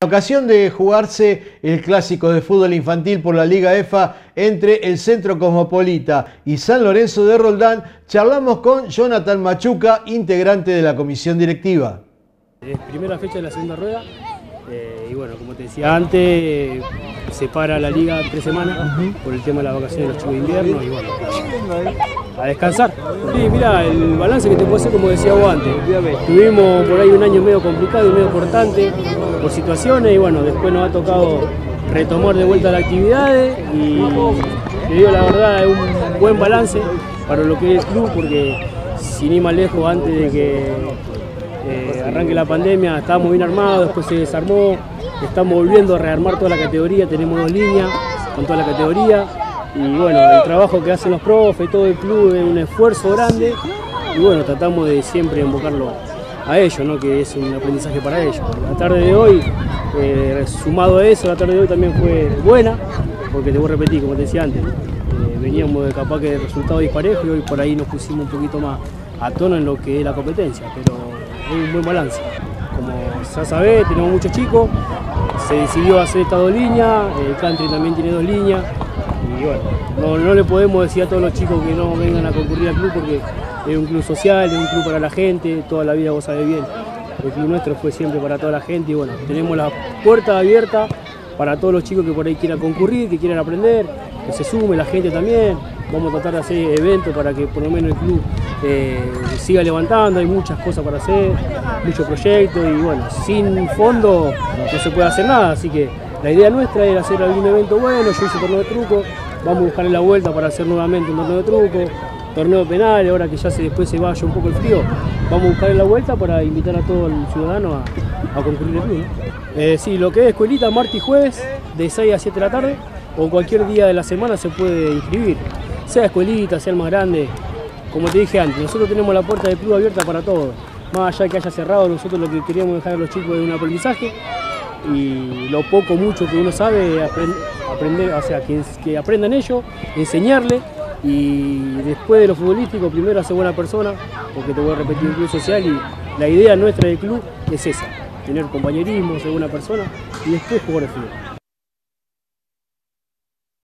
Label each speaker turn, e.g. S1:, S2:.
S1: En ocasión de jugarse el clásico de fútbol infantil por la Liga EFA entre el Centro Cosmopolita y San Lorenzo de Roldán, charlamos con Jonathan Machuca, integrante de la comisión directiva.
S2: Es primera fecha de la segunda rueda eh, y bueno, como te decía antes, se para la liga tres semanas por el tema de las vacaciones de los chicos de invierno y bueno, a descansar. Sí, mira, el balance que te puedo hacer, como decía vos antes, tuvimos por ahí un año medio complicado y medio importante por situaciones y bueno, después nos ha tocado retomar de vuelta las actividades y te digo la verdad, es un buen balance para lo que es el club porque sin ir más lejos antes de que eh, arranque la pandemia estábamos bien armados, después se desarmó, estamos volviendo a rearmar toda la categoría, tenemos dos líneas con toda la categoría y bueno, el trabajo que hacen los profes, todo el club es un esfuerzo grande y bueno, tratamos de siempre invocarlo a ellos, ¿no? que es un aprendizaje para ellos. La tarde de hoy, eh, sumado a eso, la tarde de hoy también fue buena, porque te voy a repetir, como te decía antes, eh, veníamos de capaz que de resultado disparejo y hoy por ahí nos pusimos un poquito más a tono en lo que es la competencia, pero es un buen balance. Como ya sabés, tenemos muchos chicos, se decidió hacer estas dos líneas, el country también tiene dos líneas, y bueno, no, le podemos decir a todos los chicos que no vengan a concurrir al club porque es un club social, es un club para la gente, toda la vida vos sabés bien. El club nuestro fue siempre para toda la gente y bueno, tenemos la puerta abierta para todos los chicos que por ahí quieran concurrir, que quieran aprender, que se sume la gente también. Vamos a tratar de hacer eventos para que por lo menos el club eh, siga levantando, hay muchas cosas para hacer, muchos proyectos y bueno, sin fondo no se puede hacer nada, así que la idea nuestra era hacer algún evento bueno, yo hice torneo de truco, vamos a buscarle la vuelta para hacer nuevamente un torneo de truco, torneo penal, ahora que ya se, después se vaya un poco el frío, vamos a buscarle la vuelta para invitar a todo el ciudadano a, concurrir el club. Eh, sí, lo que es escuelita martes y jueves, de 6 a 7 de la tarde, o cualquier día de la semana se puede inscribir, sea escuelita, sea el más grande, como te dije antes, nosotros tenemos la puerta del club abierta para todos, más allá de que haya cerrado, nosotros lo que queríamos dejar a los chicos es un aprendizaje, y lo poco, mucho que uno sabe, aprender, o sea, que, que aprendan ellos, enseñarle. Y después de lo futbolístico, primero hacer buena persona, porque te voy a repetir un club social y la idea nuestra del club es esa, tener compañerismo, ser buena persona y después jugar al fútbol.